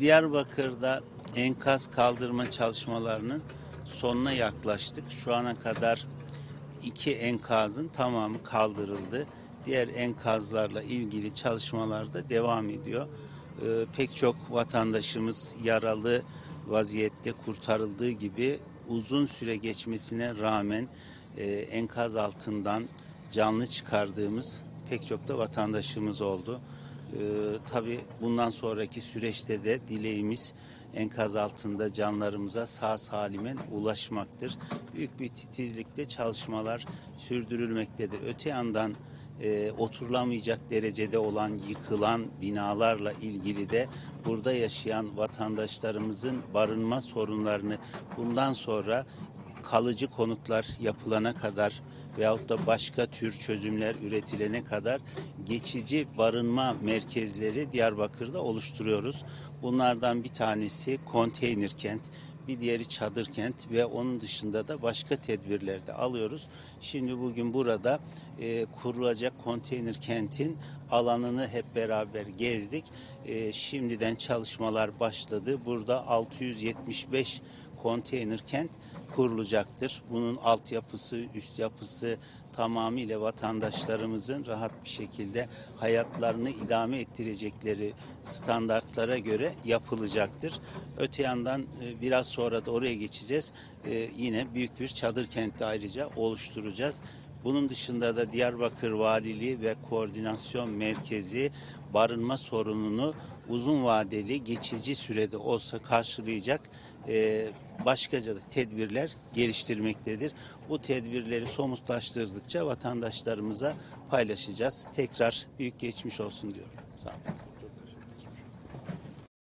Diyarbakır'da enkaz kaldırma çalışmalarının sonuna yaklaştık. Şu ana kadar iki enkazın tamamı kaldırıldı. Diğer enkazlarla ilgili çalışmalar da devam ediyor. Ee, pek çok vatandaşımız yaralı vaziyette kurtarıldığı gibi uzun süre geçmesine rağmen e, enkaz altından canlı çıkardığımız pek çok da vatandaşımız oldu. Ee, tabii bundan sonraki süreçte de dileğimiz enkaz altında canlarımıza sağ salimen ulaşmaktır. Büyük bir titizlikle çalışmalar sürdürülmektedir. Öte yandan e, oturulamayacak derecede olan yıkılan binalarla ilgili de burada yaşayan vatandaşlarımızın barınma sorunlarını bundan sonra kalıcı konutlar yapılana kadar veyahut da başka tür çözümler üretilene kadar geçici barınma merkezleri Diyarbakır'da oluşturuyoruz. Bunlardan bir tanesi konteyner kent, bir diğeri çadır kent ve onun dışında da başka tedbirler de alıyoruz. Şimdi bugün burada e, kurulacak konteyner kentin alanını hep beraber gezdik. E, şimdiden çalışmalar başladı. Burada 675 konteyner kent kurulacaktır. Bunun altyapısı, üst yapısı tamamıyla vatandaşlarımızın rahat bir şekilde hayatlarını idame ettirecekleri standartlara göre yapılacaktır. Öte yandan e, biraz sonra da oraya geçeceğiz. E, Yine büyük bir çadır kenti ayrıca oluşturacağız. Bunun dışında da Diyarbakır Valiliği ve Koordinasyon Merkezi barınma sorununu uzun vadeli geçici sürede olsa karşılayacak e, başkaca da tedbirler geliştirmektedir. Bu tedbirleri somutlaştırdıkça vatandaşlarımıza paylaşacağız. Tekrar büyük geçmiş olsun diyorum. Sağ olun.